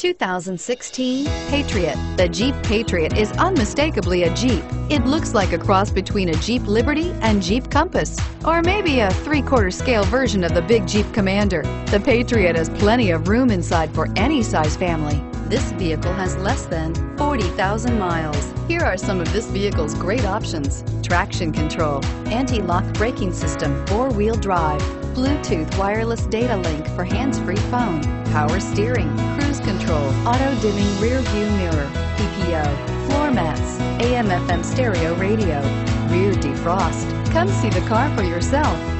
2016 Patriot. The Jeep Patriot is unmistakably a Jeep. It looks like a cross between a Jeep Liberty and Jeep Compass, or maybe a three-quarter scale version of the big Jeep Commander. The Patriot has plenty of room inside for any size family. This vehicle has less than 40,000 miles. Here are some of this vehicle's great options. Traction control, anti-lock braking system, four-wheel drive, Bluetooth wireless data link for hands-free phone, power steering, cruise control, auto-dimming rear view mirror, PPO, floor mats, AM FM stereo radio, rear defrost. Come see the car for yourself.